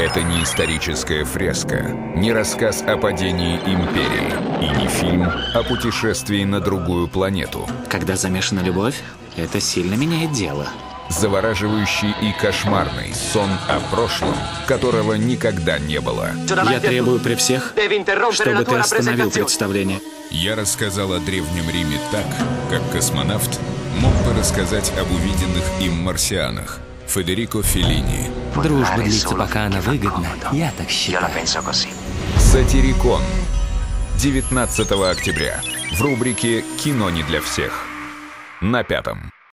Это не историческая фреска, не рассказ о падении империи и не фильм о путешествии на другую планету. Когда замешана любовь, это сильно меняет дело. Завораживающий и кошмарный сон о прошлом, которого никогда не было. Я требую при всех, чтобы ты остановил представление. Я рассказал о Древнем Риме так, как космонавт мог бы рассказать об увиденных им марсианах. Федерико Феллини. Дружба длится, пока она выгодна. Я так считаю. Сатирикон. 19 октября. В рубрике «Кино не для всех». На пятом.